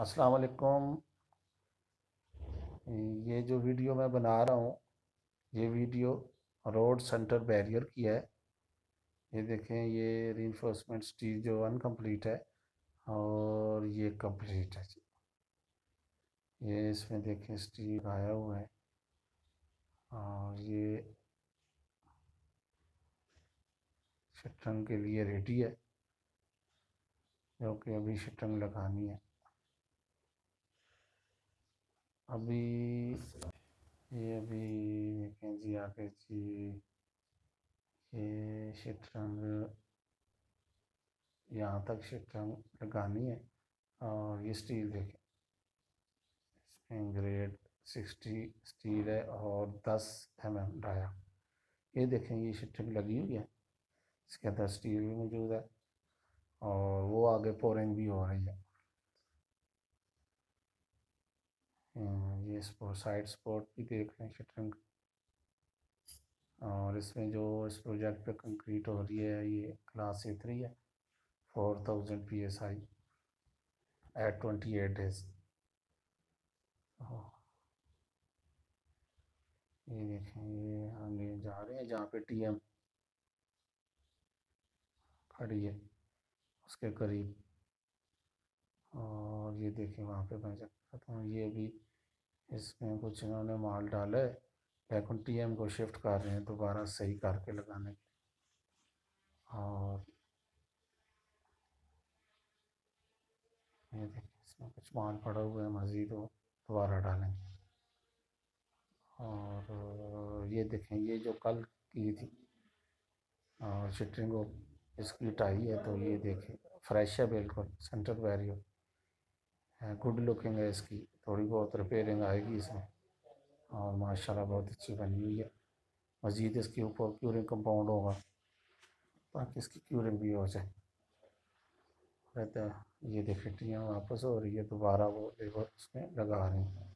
अस्सलाम वालेकुम। ये जो वीडियो मैं बना रहा हूँ, ये वीडियो रोड सेंटर बैरियर की है। ये देखें, ये रीइंफोर्समेंट स्टील जो अनकम्प्लीट है और ये कंप्लीट है जी। ये इसमें देखें स्टील आया हुआ है और ये शटरंग के लिए रेडी है जो कि अभी शटरंग लगानी है। अभी ये अभी देखें जी आगे जी ये शटरंग यहाँ तक शटरंग लगानी है और ये स्टील देखें। इसमें ग्रेड सिक्सटी स्टील है और दस एम एम डाया ये देखें ये शटरंग लगी हुई है। इसके अंदर स्टील भी मौजूद है और वो आगे पोरिंग भी हो रही है। ये स्पोर्ट साइड स्पोर्ट भी देख हैं शटरंग और इसमें जो इस प्रोजेक्ट पे कंक्रीट हो रही है, ये क्लास ए थ्री है, four thousand P S I eight twenty eight days. ये देखें, ये आगे जा रहे हैं, जहाँ पे टीएम खड़ी है, उसके करीब। और ये देखें, वहाँ पे मैं हूँ, ये भी इसमें कुछ इन्होंने माल डाला है लेकिन टीएम को शिफ्ट कर रहे हैं, दोबारा सही करके लगाने के और ये देखें इसमें कुछ माल पड़ा हुआ है, मज़ीद वो दोबारा डालेंगे। और ये देखें, ये जो कल की थी, और शटरिंग इसकी टाई है तो ये देखें फ्रेश है बिल्कुल सेंटर बैरियर गुड लुकिंग है इसकी, थोड़ी बहुत रिपेयरिंग आएगी इसमें। और माशाल्लाह बहुत अच्छी बनी हुई है। मज़ीद इसके ऊपर क्यूरिंग कंपाउंड होगा, ताकि इसकी क्यूरिंग भी हो जाए। रहता ये देखें टियाँ वापस हो रही है, दोबारा वो लेबर उसमें लगा रही हैं।